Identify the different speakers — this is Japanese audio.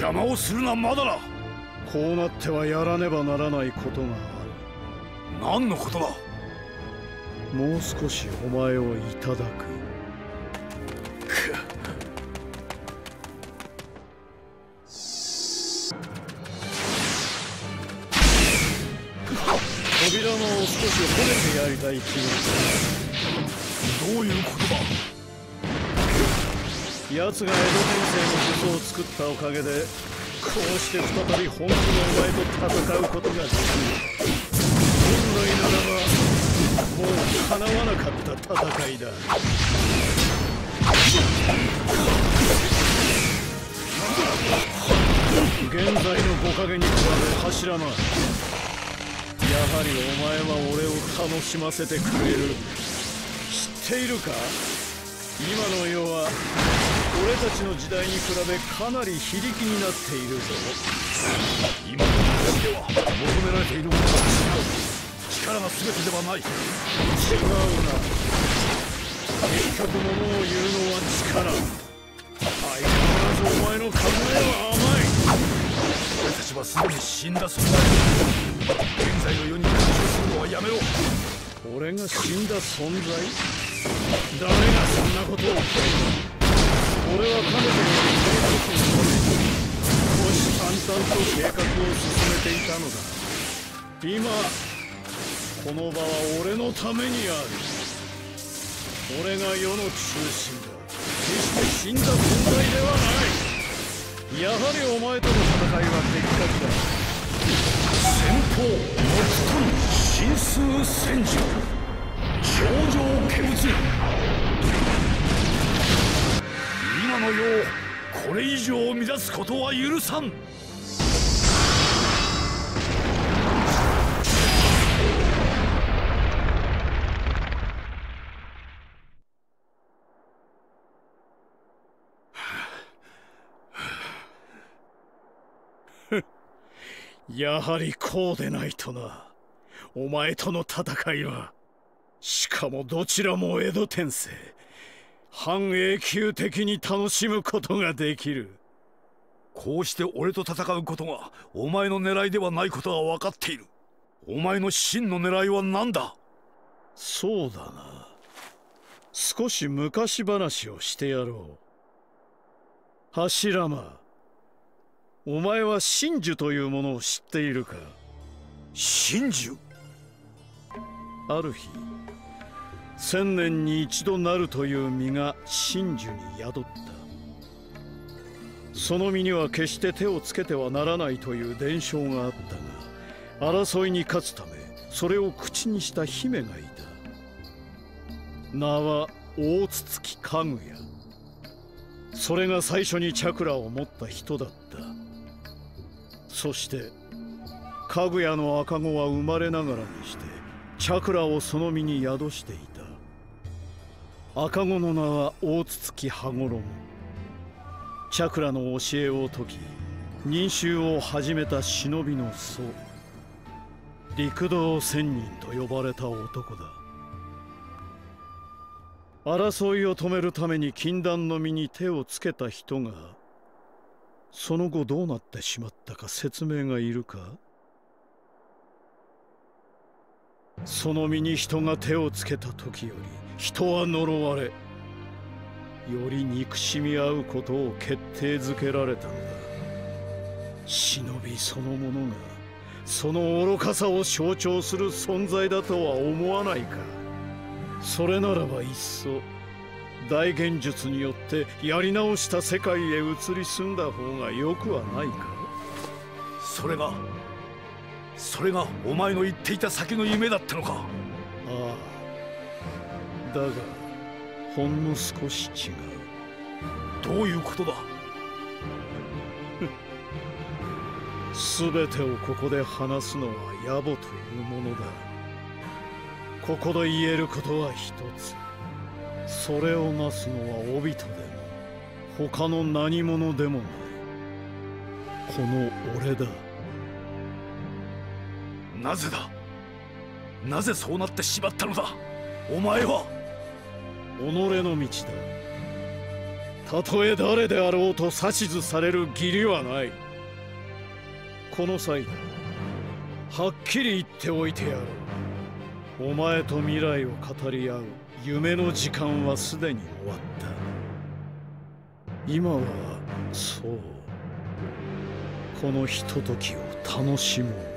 Speaker 1: 邪魔をするなまだだ。
Speaker 2: こうなってはやらねばならないことが
Speaker 1: ある。何のことだ？
Speaker 2: もう少しお前をいただく。扉間を少し褒めてやりたい気が
Speaker 1: どういうことだ？
Speaker 2: 奴が江戸天聖の武装を作ったおかげでこうして再び本気のお前と戦うことができる。本来ならばもう叶わなかった戦いだ。現在の5影に比べ柱間やはりお前は俺を楽しませてくれる。知っているか？今の世は俺たちの時代に比べかなり非力になっているぞ
Speaker 1: 今の時代では求められているものは違う力が全てではない
Speaker 2: 違うな結局物を言うのは力相変わらずお前の考えは甘い
Speaker 1: 俺たちはすでに死んだ存在現在の世に干渉するのはやめろ
Speaker 2: 俺が死んだ存在？誰がそんなことを？今この場は俺のためにある俺が世の中心だ決して死んだ存在ではないやはりお前との戦いは的確だ
Speaker 1: 先方木遁神数戦術頂上化物今の世をこれ以上乱すことは許さん。
Speaker 2: やはりこうでないとな。お前との戦いはしかもどちらも江戸天聖半永久的に楽しむことができる。
Speaker 1: こうして俺と戦うことがお前の狙いではないことは分かっている。お前の真の狙いは何だ？
Speaker 2: そうだな。少し昔話をしてやろう。柱間お前は真珠というものを知っているか？
Speaker 1: 真珠？
Speaker 2: ある日千年に一度なるという実が真珠に宿った。その実には決して手をつけてはならないという伝承があったが争いに勝つためそれを口にした姫がいた。名は大筒木家具屋。それが最初にチャクラを持った人だったそして家具屋の赤子は生まれながらにしてチャクラをその身に宿していた。赤子の名は大筒木羽衣。チャクラの教えを解き忍衆を始めた忍びの僧陸道仙人と呼ばれた男だ。争いを止めるために禁断の身に手をつけた人がその後どうなってしまったか説明がいるか？その身に人が手をつけた時より人は呪われより憎しみ合うことを決定づけられたのだ。忍びそのものがその愚かさを象徴する存在だとは思わないか？それならばいっそ大現術によってやり直した世界へ移り住んだ方がよくはないか。
Speaker 1: それがそれがお前の言っていた先の夢だったのか。
Speaker 2: ああ。だがほんの少し違う。
Speaker 1: どういうことだ？
Speaker 2: 全てをここで話すのは野暮というものだ。ここで言えることは一つそれをなすのはオビトで。も他の何者でもない。この俺だ。
Speaker 1: なぜだ？なぜそうなってしまったのだ？お前は？
Speaker 2: 己の道だ。たとえ誰であろうと指図される義理はない。この際だはっきり言っておいてやろう。お前と未来を語り合う夢の時間はすでに終わった。今はそう。このひとときを楽しもう。